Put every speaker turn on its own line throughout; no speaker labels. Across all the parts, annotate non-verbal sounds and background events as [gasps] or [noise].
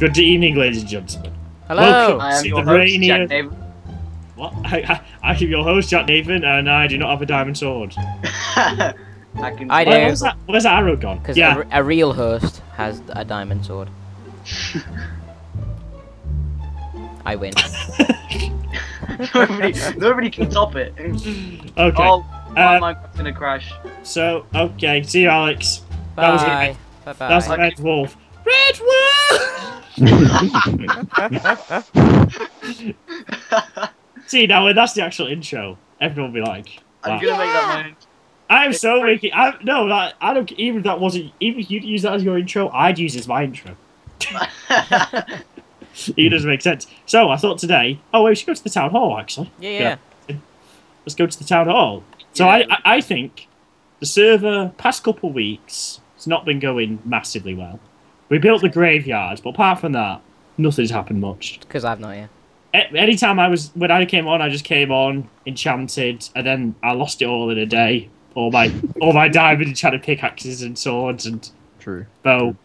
Good evening, ladies and gentlemen.
Hello.
Welcome.
I am
See
your
the
host,
rainy-
Jack David.
What? [laughs] I, I, I am your host, Jack Nathan, and I do not have a diamond sword. [laughs]
I can.
I do.
Where, where's, that, where's that arrow gone?
Because
Yeah.
a, a real host has a diamond sword. [laughs] I win.
nobody, nobody can top it.
okay.
Oh, my
Uh,
Minecraft's gonna crash.
So, okay. See you, Alex. That was
Bye. Bye
That's
bye.
the Red Wolf. Red Wolf! [laughs] See, now when that's the actual intro, everyone will be like,
I'm gonna make that man.
I'm so making. I, no, that, I don't. Even if that wasn't. Even if you'd use that as your intro, I'd use it as my intro. [laughs] It doesn't make sense. So I thought today, oh, we should go to the town hall. Actually,
Yeah, yeah.
let's go to the town hall. So I, I, I think the server past couple weeks has not been going massively well. We built the graveyard, but apart from that, nothing's happened much.
Because I've not yet.
A- Anytime I was when I came on, I just came on enchanted, and then I lost it all in a day. All my [laughs] all my diamond enchanted pickaxes and swords and
True.
bow.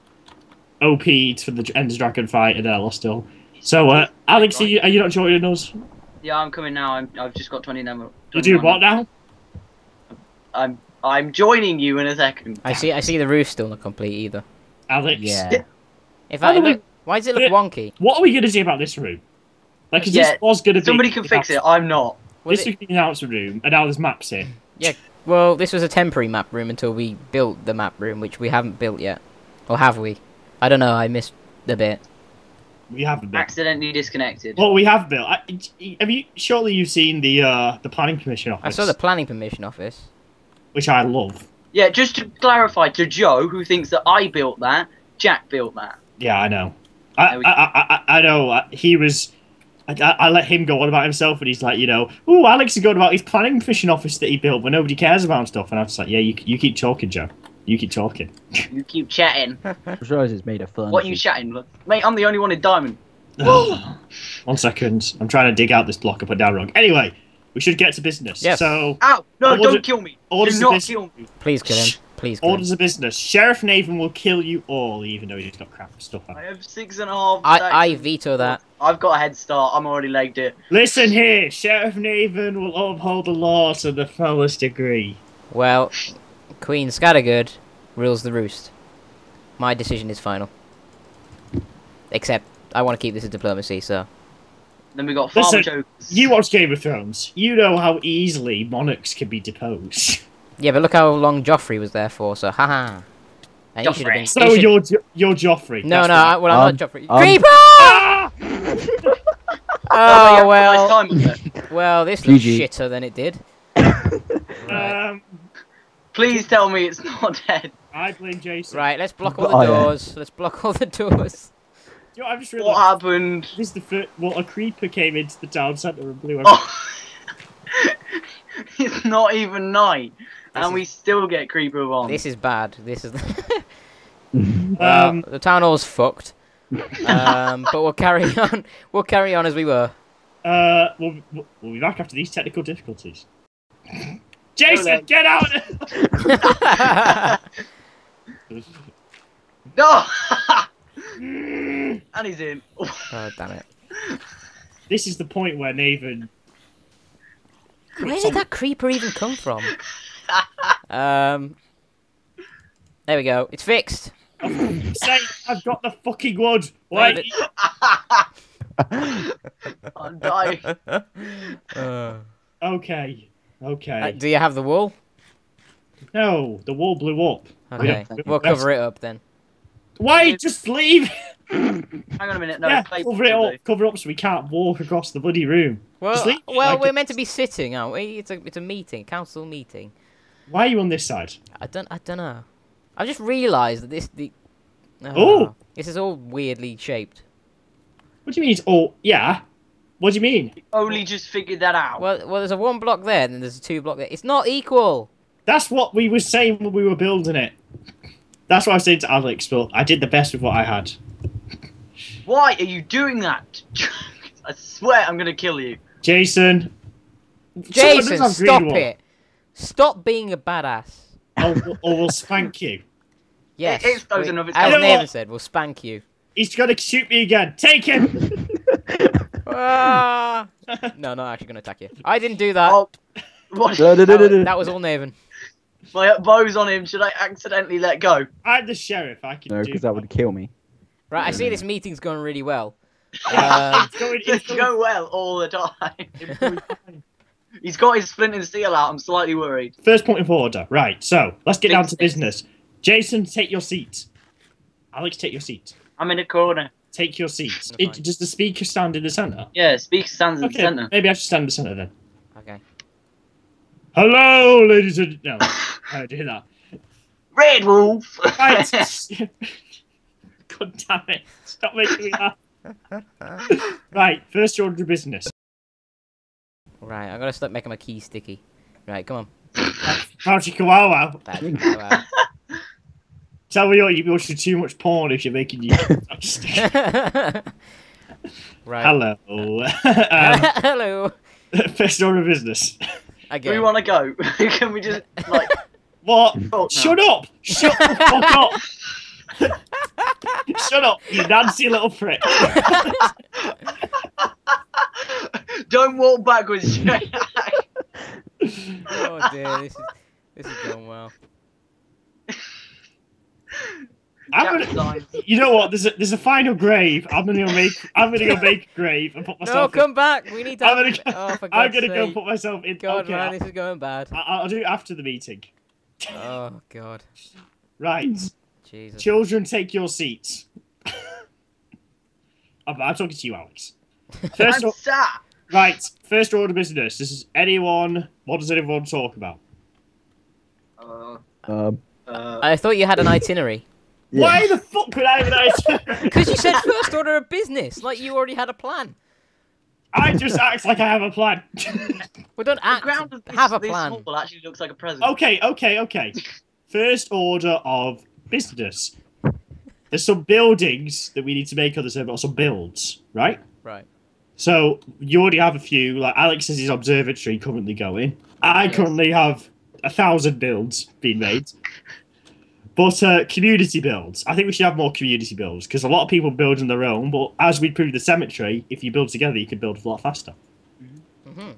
OP'd for the Ender Dragon fight, and then I lost it all. So, uh, Alex, are you, are you not joining us?
Yeah, I'm coming now. I'm, I've just got 20 now.
You do what now?
I'm I'm joining you in a second.
I see. I see the roof still not complete either.
Alex?
Yeah.
In
By
fact,
the
look, why does it look wonky?
What are we going to do about this room? Like, 'cause
Yeah,
this was going to be.
Somebody can fix it. I'm not.
Was
This
it-
was the announcement room, and now there's maps here.
well, this was a temporary map room until we built the map room, which we haven't built yet, or have we? I don't know. I missed the bit.
We haven't built.
Accidentally disconnected.
What we have built. I, have you? Surely you've seen the uh, the planning permission office,
I saw the planning permission office.
which I love.
Yeah, just to clarify to Joe, who thinks that I built that, Jack built that.
Yeah, I know. I I, I, I, I know. uh, He was. I, I, I let him go on about himself, and he's like, you know, oh, Alex is going about his planning fishing office that he built, but nobody cares about and stuff. And I was like, yeah, you, you keep talking, Joe. You keep talking. [laughs]
You keep chatting. [laughs]
I just realised it's made of furniture.
What are you chatting? Mate, I'm the only one in diamond.
One second. I'm trying to dig out this block I put down wrong. Anyway, we should get to business.
Yes.
So,
Ow! No,
Order-
don't kill me.
orders
Do
of
not
business.
kill me.
Please kill him. Please kill him.
orders of business. Sheriff Nathan will kill you all, even though he's got crap stuff on.
I have six and a half.
I. I veto that.
I've got a head start. I'm already legged it.
Listen here, Sheriff Nathan will uphold the law to the fullest degree.
Well, Queen Scattergood rules the roost. My decision is final. Except, I want to keep this in diplomacy, so.
Then we got farmer
Listen,
jokers.
You watch Game of Thrones. You know how easily monarchs can be deposed.
Yeah, but look how long Joffrey was there for, so haha. And he should have been.
So
he should-
you're jo- you're Joffrey.
No, no,
right.
I, well, I'm
Um,
not Joffrey.
um,
Creeper!
Ah! [laughs]
Oh, well.
time with it.
Well, this looks
GG.
shitter than it did. [laughs] Right.
Um,
Please tell me it's not dead.
I blame Jason.
Right, let's block all the
Oh,
doors. Let's block all the doors.
You know, I've just
What happened?
this is the first. Well, a creeper came into the town centre and blew everything.
Oh. [laughs] it's not even night,
This
and we still get creeper on.
This is bad. This is. well, [laughs] [laughs]
Um,
the town hall's fucked. Um, but we'll carry on. We'll carry on as we were.
Uh, we'll, we'll we'll be back after these technical difficulties. Jason,
then.
get out!
No! And he's in. [laughs]
oh damn it!
this is the point where Nathan.
Where did that creeper even come from? [laughs] Um. There we go. It's fixed.
Say, I've got the fucking wood.
Wait,
Wait. [laughs]
I'm dying.
Uh,
Okay. Okay.
uh, do you have the wool?
No, the wall blew up.
Okay, we'll cover it up then.
Why? Just leave.
Hang on a minute. No,
yeah,
play
cover it
properly.
up. Cover up so we can't walk across the bloody room.
Well,
Just leave uh,
well,
like
we're
it-
meant to be sitting, aren't we? It's a it's a meeting, council meeting.
Why are you on this side?
I don't I don't know. I've just realised that this the.
Oh.
This is all weirdly shaped.
What do you mean? It's all yeah. What do you mean?
Only just figured that out.
Well, well, there's a one block there, and then there's a two block there. It's not equal.
That's what we were saying when we were building it. That's what I was saying to Alex, but I did the best with what I had.
Why are you doing that? [laughs] I swear I'm gonna kill you.
Jason.
Jason, stop
green wool.
it. Stop being a badass.
Or, or we'll spank you. [laughs]
Yes.
it's close
we-
enough, it's
As
close enough.
Nathan said, we'll spank you.
He's gonna shoot me again. Take him. [laughs]
Ah! no, not actually gonna attack you. I didn't do that.
Oh,
no, no.
That was all Naven.
My bow's on him. Should I accidentally let go?
I'm the sheriff. I can
No, because that would kill me.
Right, I see this meeting's going really well. Um, [laughs]
It's going,
It's [laughs]
it's going,
go well all the time.
it's going fine. [laughs]
He's got his flint and steel out. I'm slightly worried.
First point of order. Right. So let's get
Big
down to business. Jason, take your seat. Alex, take your seat.
I'm in a corner.
Take your seat. It, does the speaker stand in the centre?
Yeah, speaker stands in the centre.
maybe I should stand in the centre then.
okay.
Hello, ladies and no, I do that.
Red Wolf.
Right. [laughs] God damn it! Stop making me laugh. Right, first order of business.
Right, I'm gonna stop making my key sticky. Right, come on.
Pouchy Kawawa.
Bad. Wow. [laughs]
Tell me what, you're watching too much porn if you're making you. [laughs]
right.
Hello. um,
Hello.
first order of business.
Do
Again.
we want to go? Can we just like?
What? Mm.
Oh, no.
Shut up! Shut the fuck up! [laughs] Shut up, you Nancy little prick. [laughs]
Don't walk backwards, Jack.
oh dear, this is this is going well.
I'm
Jack's
gonna,
on.
you know what? There's a there's a final grave. I'm gonna go make. I'm gonna go make a grave and put myself.
No,
myself.
come back. We need to.
I'm gonna.
Oh, for
I'm gonna go put myself in.
God,
okay,
man,
I'll,
this is going bad.
I- I'll do it after the meeting.
Oh God,
Right,
Jesus.
children, take your seats. [laughs] I'm, I'm talking to you, Alex. [laughs] First,
I'm
or-
sat.
right, first order of business. This is anyone. What does anyone talk about?
Uh,
Um,
uh,
I thought you had an itinerary.
yeah.
Why the fuck would I have an [laughs] idea?
Because you said first order of business, like you already had a plan.
I just act like I have a plan.
We don't
the
act.
ground
have a
this
plan.
hall actually looks like a present.
okay, okay, okay. First order of business. There's some buildings that we need to make on the server, or some builds, right?
Right.
So you already have a few. Like Alex has his observatory currently going. I
Yes.
currently have a thousand builds being made. But uh, community builds. I think we should have more community builds because a lot of people build on their own. But as we proved the cemetery, if you build together, you can build a lot faster.
hmm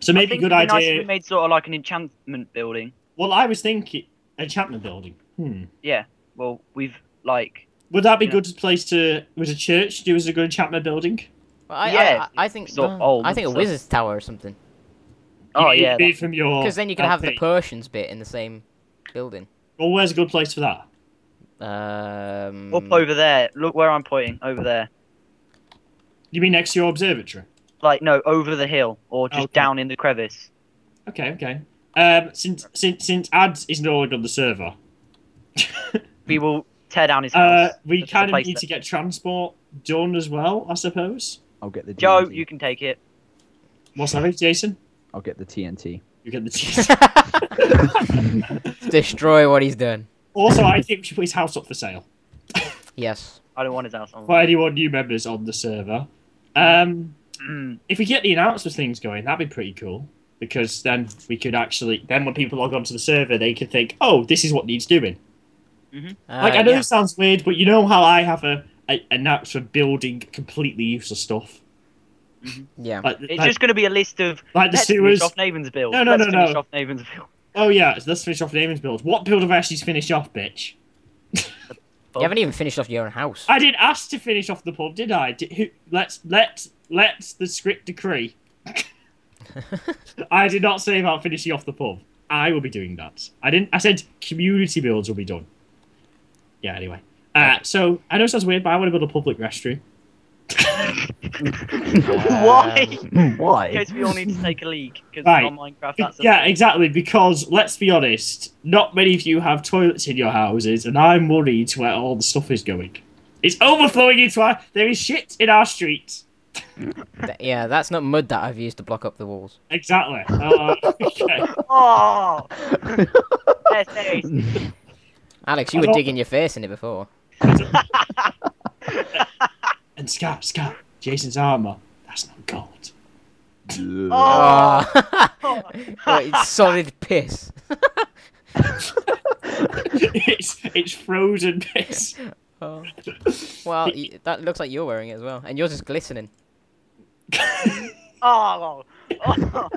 So maybe a good
it'd nice
idea.
if we made sort of like an enchantment building.
Well, I was thinking enchantment building. Hmm.
Yeah. Well, we've like
Would that be
Yeah.
good place to? Was a church do as a good enchantment building?
Well, I,
Yeah,
I, I, I think.
sort of old
I think a
and stuff.
wizard's tower or something.
oh
You
yeah.
need from your.
Because then you can have the
LP.
Persians bit in the same building.
Well, where's a good place for that?
Um.
Up over there. Look where I'm pointing. Over there.
You mean next to your observatory?
Like no, over the hill or just
Okay.
down in the crevice.
Okay, okay. Um, since since since Ads is no longer on the server, [laughs]
We will tear down his house.
uh, we kind of need
it.
to get transport done as well, I suppose.
I'll get the
Joe, you can take it.
What's that, Jason?
I'll get the TNT.
You get the [laughs] cheese.
Destroy what he's done.
also, I think we should put his house up for sale
Yes.
I don't want his house on.
for anyone new members on the server. Um,
Mm.
if we get the announcement things going, that'd be pretty cool. Because then we could actually, then when people log onto the server, they could think, "Oh, this is what needs doing."
Uh,
Like I know
yeah.
it sounds weird, but you know how I have a a, a knack for building completely useless stuff.
Yeah.
Like,
It's
like,
just going to be a list of
like the
let's
sewers.
finish off Naven's build.
No, no,
let's
no, no.
off Naven's build.
Oh yeah, so let's finish off Damon's build. What build have I actually finished off, bitch? [laughs]
You haven't even finished off your own house.
I didn't ask to finish off the pub, did I? Did, who, let's let let the script decree. [laughs] I did not say about finishing off the pub. I will be doing that. I didn't. I said community builds will be done. Yeah. Anyway, uh, so I know it sounds weird, but I want to build a public restroom. [laughs]
Why? In
Why?
case we all need to take a leak because
Right.
on Minecraft that's a
Yeah, exactly. Because let's be honest, not many of you have toilets in your houses, and I'm worried where all the stuff is going. It's overflowing into our. There is shit in our streets.
Yeah, that's not mud that I've used to block up the walls.
Exactly. Uh, [laughs] okay.
Oh! Yes.
Alex, you
I
were digging your face in it before. [laughs]
And Scott, Scott, Jason's armor. That's not gold.
Oh!
Oh. [laughs] it's solid piss.
it's it's frozen piss.
Oh. Well, that looks like you're wearing it as well, and yours is glistening.
Oh, [laughs] oh.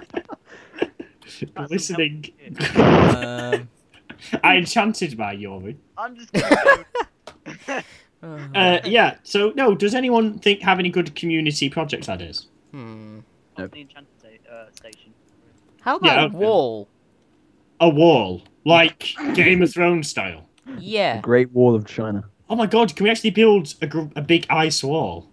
Listening.
Um, [laughs]
I enchanted by Yoru.
I'm just gonna go.
Uh, yeah. So no. Does anyone think have any good community project ideas?
hmm.
on the enchanted uh, station.
How about
Yeah,
a wall?
A wall, like Game of Thrones style.
Yeah,
Great Wall of China.
Oh my god! Can we actually build a, gr- a big ice wall?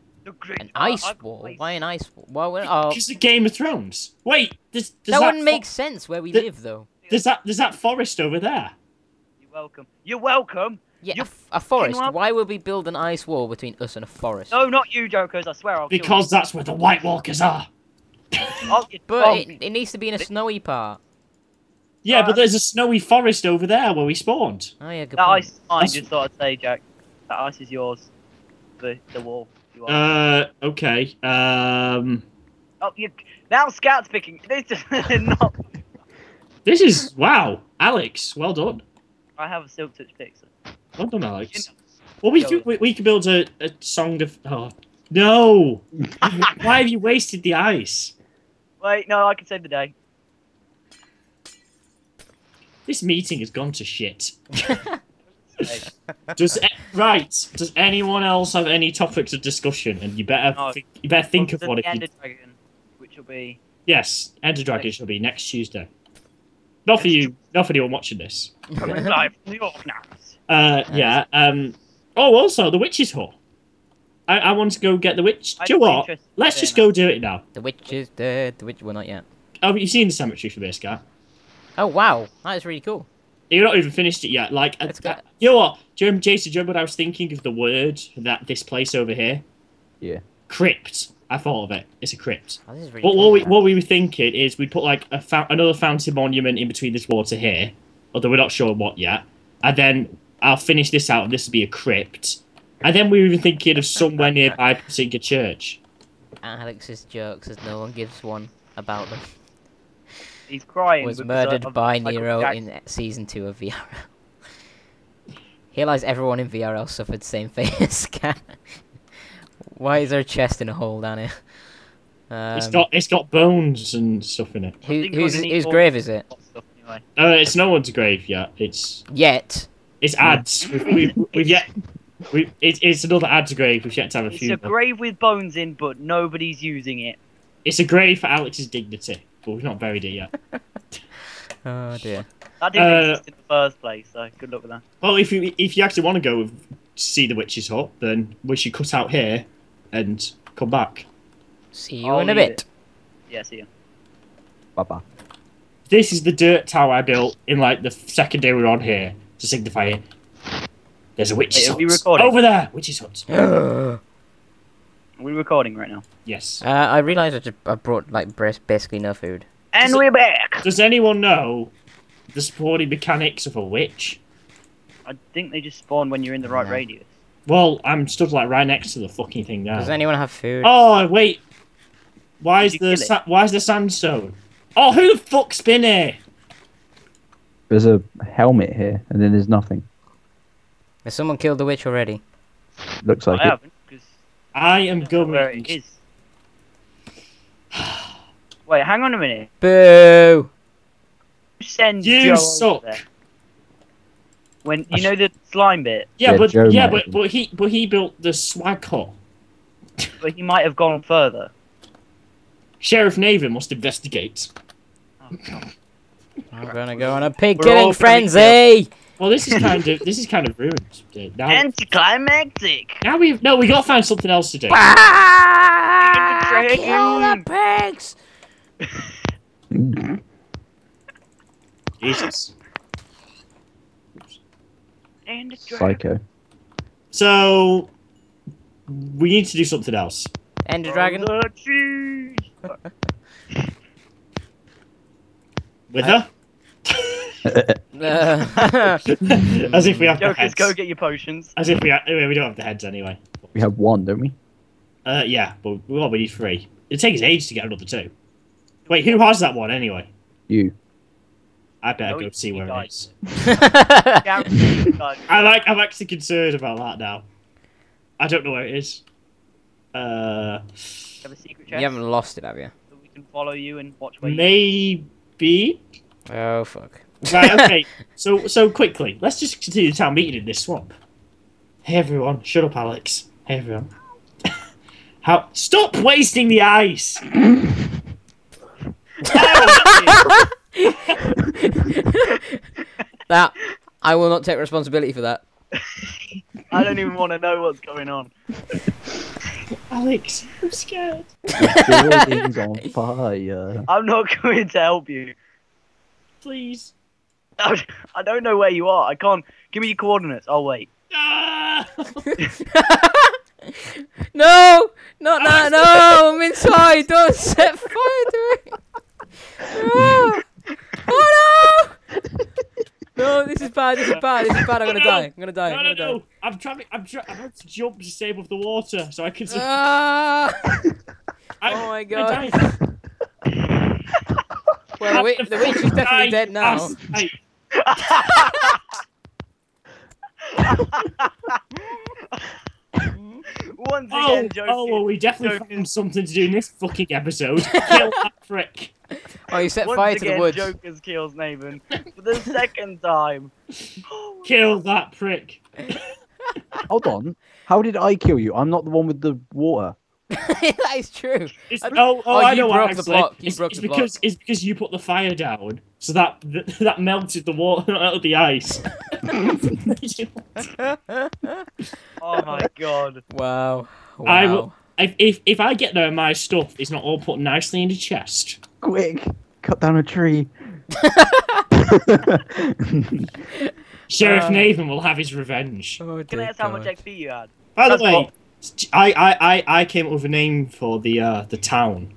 An ice
I've
wall.
ice.
Why an ice wall? Well, well, oh,
Because of Game of Thrones. Wait, does, does
that wouldn't
fo-
make sense where we
the-
live, though.
There's that there's that forest over there.
You're welcome. You're welcome.
Yeah, a,
You
f- a forest.
up-
Why would we build an ice wall between us and a forest?
No, not you, jokers. I swear I'll kill
Because that's where the White Walkers are. [laughs]
Oh,
But
oh,
it, it needs to be in a snowy part.
Yeah,
Uh,
but there's a snowy forest over there where we spawned.
Oh yeah, good
that
point.
ice is mine.
That's-
Just thought I'd say, Jack. That ice is yours. The the wall. You are.
Uh, okay. Um,
oh, you now scouts picking. This is [laughs] not.
this is wow, Alex. Well done.
I have a silk touch pickaxe.
Well done,
You
Alex. Well, we could we, we could build a, a song of. Oh no! [laughs] Why have you wasted the ice?
Wait, no, I can save the day.
This meeting has gone to shit. [laughs] Does e- right? Does anyone else have any topics of discussion? And you better
No.
think, you better think
well,
of
what
one.
the
If you,
Ender Dragon, which will be.
yes, Ender Dragon shall be next Tuesday. Not for you. Not for anyone watching this.
coming live from the Orknaps.
Uh, yeah. Um. Oh, also the witch's hut. I, I want to go get the witch.
I'd
Do you what? Let's just
that.
go do it now.
The witch is dead. The witch. Well, not yet.
Oh, you've seen the cemetery for this guy.
Oh wow, that is really cool.
You're not even finished it yet. Like, uh,
It's
you know what? Do you remember, Jason? Do you remember what I was thinking of the word that this place over here?
Yeah.
Crypt. I thought of it. It's a crypt.
Oh, this is really
What,
cool.
what, we, what we were thinking is we'd put like a fou- another fountain monument in between this water here, although we're not sure what yet. And then I'll finish this out, and this will be a crypt. And then we were even thinking of somewhere nearby putting a church.
Alex's jokes, as no one gives one about them.
He's crying.
Was murdered
of
by
Michael
Nero
Jackson.
in season two of VRL. [laughs] He realised everyone in VRL suffered the same fate [laughs] as Scan. Why is there a chest in a hole down here? Um,
it's got it's got bones and stuff in it.
who, whose,
we're gonna need
whose grave is it?
Stuff anyway.
Uh, it's no one's grave yet. It's
Yet.
It's ads. We've, we've, we've yet. We, it, it's another ads grave. We've yet to have a few.
It's a
funeral.
grave with bones in, but nobody's using it.
It's a grave for Alex's dignity, but we've not buried it yet. [laughs]
Oh dear.
That didn't
Uh,
exist in the first place, so good luck with that.
Well, if you if you actually want to go see the witch's hut, then we should cut out here and come back.
See you
I'll
in a bit.
it. Yeah, see you.
Bye bye.
This is the dirt tower I built in like the second day we were on here to signify it. There's a witch's
Wait, are
hut
recording?
over there. Witch's hut.
uh, [gasps]
Are we recording right now?
Yes.
I realised I, just, I brought like bas- basically no food.
And
Does it-
we're back!
Does anyone know the sporting mechanics of a witch?
I think they just spawn when you're in the right
No.
radius.
Well, I'm stood like right next to the fucking thing now.
Does anyone have food?
Oh wait, why is
Did you
the
kill it?
sa- why is the sandstone? Oh, who the fuck's been here?
There's a helmet here, and then there's nothing.
Has someone killed the witch already?
Looks like
I
it.
haven't, because
I am
where
going.
it is. Wait, hang on a minute.
Boo!
Who sends
You
Joe
suck.
there? When you know the slime bit,
Yeah,
Yeah,
but
Joe
yeah, but but he but he built the swag hut.
but he might have gone further.
Sheriff Navin must investigate.
Oh, God.
I'm gonna go on a pig
We're
killing frenzy!
Well, this is kind of this is kind of ruined. Uh, Now, [laughs]
Anticlimactic.
now we've no, we got to find something else to do.
Ah,
Dragon.
kill the pigs!
Jesus.
And.
Psycho.
So we need to do something else.
Ender dragon. [laughs]
The.
With her,
Uh, [laughs]
as if we have the
Jokers,
heads.
go get your potions.
As if we have, anyway, we don't have the heads anyway.
we have one, don't we?
Uh, yeah, but well, we need three. It takes ages to get another two. Wait, who has that one anyway?
You.
I better
No,
go see where
died.
it is. [laughs]
Guaranteed, guys.
I like. I'm actually concerned about that now. I don't know where it is. Uh,
You have a secret chest.
You haven't lost it, have you?
So we can follow you and watch where you.
Maybe.
Oh fuck.
Right. Okay. [laughs] so so quickly, let's just continue the town meeting in this swamp. Hey everyone, shut up, Alex. Hey everyone. [laughs] How? Stop wasting the ice. [laughs]
that I will not take responsibility for that.
I don't even want to know what's going on.
Alex, I'm scared.
The building's on fire.
I'm not going to help you.
Please.
I [laughs] I don't know where you are. I can't. Give me your coordinates. I'll wait.
Ah! [laughs]
no, not that. No, I'm inside. Don't set fire to it. [laughs] No. Oh no! No, this is bad. This is bad. This is bad. I'm gonna [laughs] die. I'm gonna die.
no,
I'm
no,
gonna
no. I'm trying. I'm trying. I'm trying to jump to stay above the water so I can.
die. Ah! [laughs] Oh my God. Well, the, witch, the witch is definitely dead now.
Last night. [laughs]
Once
Oh,
again, Joker.
oh, well, we definitely
Joker.
found something to do in this fucking episode. [laughs] Kill that prick.
Oh, you set
Once
fire
again,
to the woods.
Joker's kills Nathan for the second time. [laughs]
Kill that prick.
Hold on. How did I kill you? I'm not the one with the water. [laughs]
that is true.
It's, oh, oh,
oh,
I
you
know what
broke the
actually.
block. You
It's,
broke
it's
the block.
because it's because you put the fire down, so that that, that melted the water [laughs] out of the ice. [laughs]
Oh my god.
Wow. Wow.
I will- if, if if I get there, my stuff is not all put nicely in the chest.
Quick, cut down a tree.
Sheriff
Uh,
Nathan will have his revenge.
Oh,
Can I
dear
ask how much XP you had?
By the way,
what-
I, I, I, I came up with a name for the uh, the town.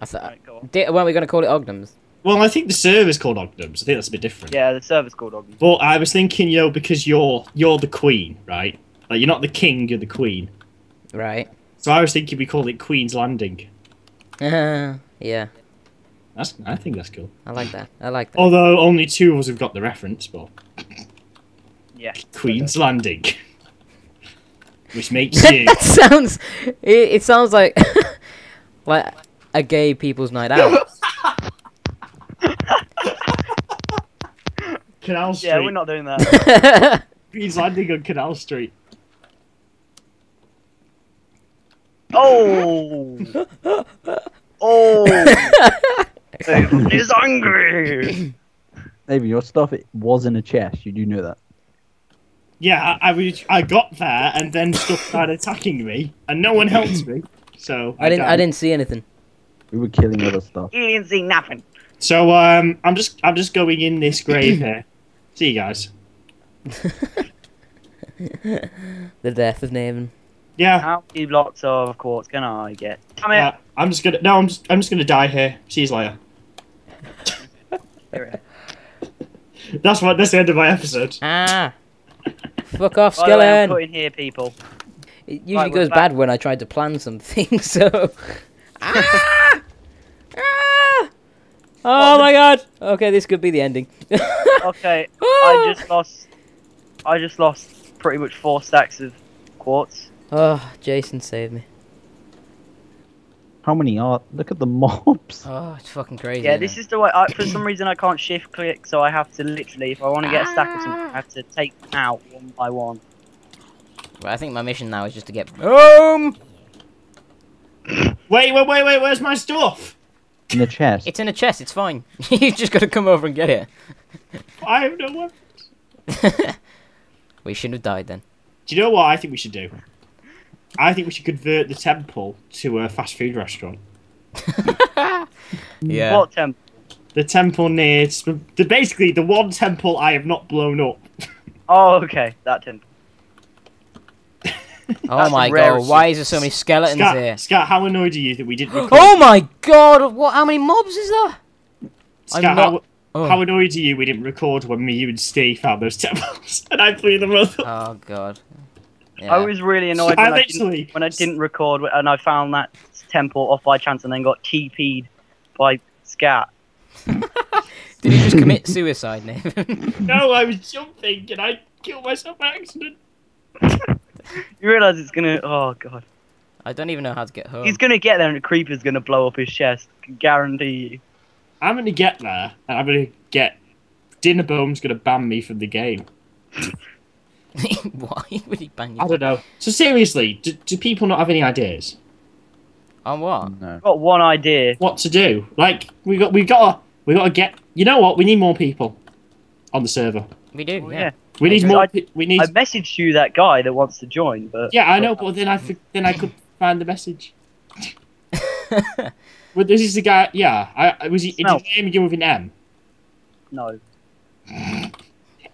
I thought,
Alright, go on.
Di- weren't we going to call it Ogdams?
Well, I think the server's called Ogdams. I think that's a bit different.
Yeah, the server's called Ogden.
But I was thinking, you know, because you're you're the queen, right? Like you're not the king, you're the queen.
Right.
So I was thinking we call it Queen's Landing.
Uh, [laughs] yeah,
That's I think that's cool.
I like that. I like that.
Although only two of us have got the reference, but
Yeah.
Queen's Landing, [laughs] which makes [laughs] you.
that [laughs] sounds. It, it sounds like [laughs] like a gay people's night out.
Canal Street.
Yeah, we're not doing that.
He's Landing on Canal Street.
Oh! Oh! He's angry.
Maybe your stuff it was in a chest. You do know that.
Yeah, I, I, was- I got there and then stuff started attacking me, and no one helped me. So
I didn't. I didn't see anything.
We were killing other stuff.
You didn't see nothing.
So um, I'm just I'm just going in this grave here. See you guys. [laughs]
The death of Naven.
Yeah.
How many blocks of quartz can I get? Come here.
Uh, I'm just gonna no. I'm just I'm just gonna die here. See you later.
Here. [laughs]
That's what. That's the end of my episode.
Ah. Fuck off,
By the way, I'm
skeleton.
putting here, people.
It usually
Right, we're
goes
back.
bad when I try to plan something. [laughs] So. ah! Ah! Oh my god. Okay, this could be the ending. [laughs]
Okay,
Ah!
I just lost. I just lost pretty much four stacks of quartz.
Oh, Jason saved me.
How many are? Look at the mobs. [laughs]
Oh, it's fucking crazy.
Yeah, this
it?
is the way. I, for some reason, I can't shift click, so I have to literally, if I want to get a stack of something, I have to take them out one by one.
Well, I think my mission now is just to get boom. [coughs]
Wait, wait, wait, wait. Where's my stuff?
In the chest.
It's in a chest. It's fine. [laughs] you just got to come over and get it. [laughs]
I have no one.
we shouldn't have died then.
Do you know what I think we should do? I think we should convert the temple to a fast food restaurant. [laughs]
Yeah.
What temple?
The temple near, the basically the one temple I have not blown up. [laughs]
Oh, okay, that temple.
Oh my god! Why is there so many skeletons
Scat,
here?
Scat, how annoyed are you that we didn't [gasps] record?
Oh my god! What? How many mobs is there?
Scat,
I'm
how,
Oh.
how annoyed are you we didn't record when me, you, and Steve found those [laughs] temples and I blew them up?
Oh god. Yeah.
I was really annoyed when I, didn't, when I didn't record and I found that temple off by chance and then got TP'd by Scat. [laughs]
Did you just commit suicide, Nathan? [laughs]
no, I was jumping and I killed myself by accident. [laughs]
You realise it's gonna. Oh god.
I don't even know how to get home.
He's gonna get there and the creeper's gonna blow up his chest. I can guarantee you.
I'm gonna get there, and I'm gonna get. Dinnerbone's gonna ban me from the game. [laughs]
Why would he bang
I don't know. So seriously, do, do people not have any ideas
On what?
No.
I've got one idea.
what to do? Like we got, we got, to, we got to get. You know what? We need more people on the server.
We do,
Oh,
yeah.
yeah.
We need
I-
more.
I-
We need.
I messaged you that guy that wants to join, but
Yeah, I know, but then I fi- then I could find the message. [laughs] Well, this is the guy. Yeah, I, I was he. Did
Smell.
his name begin with an M?
no. [laughs]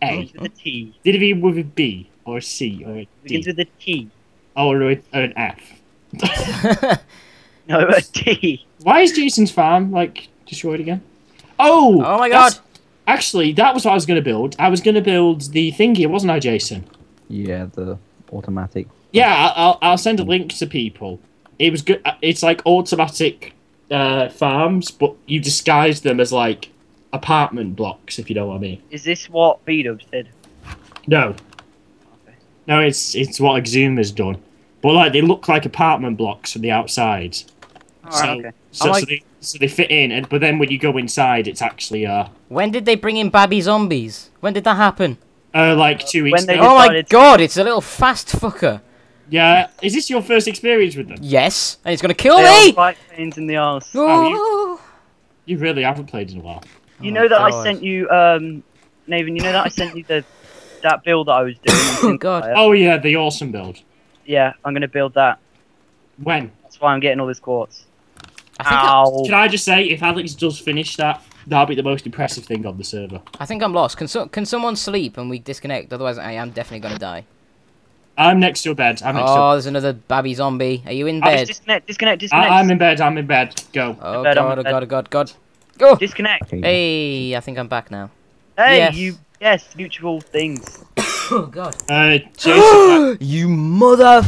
A.
Begins with a T.
Did it begin with a B or a C or a
Begins
D
with a T.
or, a, or an F? [laughs]
No, a T.
Why is Jason's farm like destroyed again? Oh!
oh my god!
Actually, that was what I was going to build. I was going to build the thingy, wasn't I, Jason?
Yeah, the automatic.
Yeah, I- I'll, I'll send a link to people. It was good. It's like automatic uh, farms, but you disguise them as like apartment blocks, if you know what I mean.
Is this what B Dubs did?
No, no, it's it's what Xisuma's done. But like they look like apartment blocks from the outside.
Alright,
so,
okay.
so,
like-
so they so they fit in, and but then when you go inside, it's actually uh,
When did they bring in Babby Zombies? When did that happen?
uh like two weeks
when
ago.
Oh my
decided-
god, it's a little fast fucker.
Yeah, is this your first experience with them?
Yes, and it's gonna kill
They
me!
quite pains in the arse.
Oh, You really haven't played in a while.
You
Oh
know
my
that I sent you, um, Nathan. You know that I sent you the that build that I was doing. [coughs]
Oh, God.
Simplifier?
Oh yeah, the awesome build.
Yeah, I'm gonna build that.
When?
That's why I'm getting all this quartz.
I think,
Ow!
Can I just say, if Alex does finish that, that'll be the most impressive thing on the server.
I think I'm lost. Can, so, can someone sleep and we disconnect? Otherwise, I am definitely gonna die.
I'm next to your bed. I'm next to your
Oh, there's another Babby Zombie. Are you in bed?
just disconnect, disconnect, disconnect,
I- I'm in bed. I'm in bed. Go.
Oh
bed, I'm
god, oh god, oh god, god. Go!
disconnect.
Hey, I think I'm back now.
Hey,
Yes.
you. Yes, mutual things. [coughs]
Oh god.
Uh, Jason. [gasps]
you mother